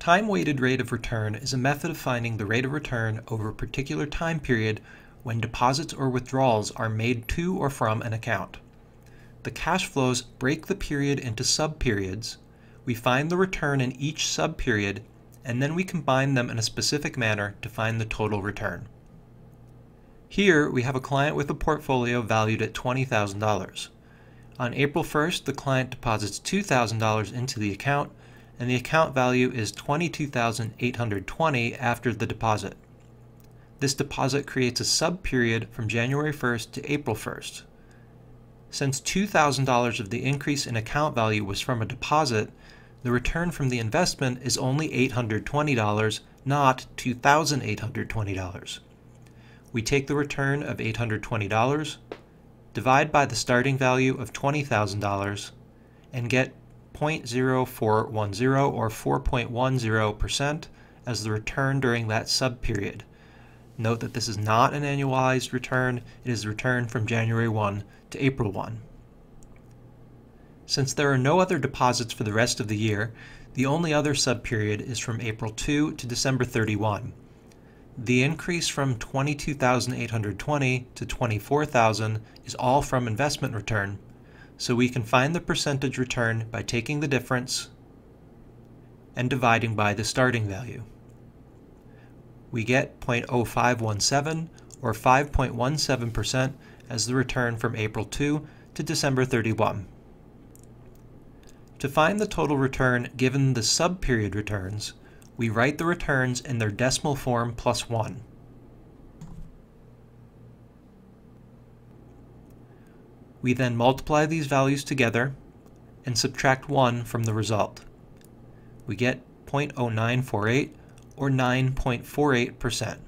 Time-weighted rate of return is a method of finding the rate of return over a particular time period when deposits or withdrawals are made to or from an account. The cash flows break the period into subperiods. We find the return in each subperiod, and then we combine them in a specific manner to find the total return. Here, we have a client with a portfolio valued at $20,000. On April 1st, the client deposits $2,000 into the account, and the account value is 22,820 after the deposit. This deposit creates a sub-period from January 1st to April 1st. Since $2,000 of the increase in account value was from a deposit, the return from the investment is only $820, not $2,820. We take the return of $820, divide by the starting value of $20,000, and get 0.0410 or 4.10% as the return during that sub-period. Note that this is not an annualized return, it is the return from January 1 to April 1. Since there are no other deposits for the rest of the year, the only other sub-period is from April 2 to December 31. The increase from 22,820 to 24,000 is all from investment return, so we can find the percentage return by taking the difference and dividing by the starting value we get 0.0517 or 5.17% as the return from April 2 to December 31. To find the total return given the sub-period returns, we write the returns in their decimal form plus 1. We then multiply these values together and subtract 1 from the result. We get 0.0948 or 9.48%.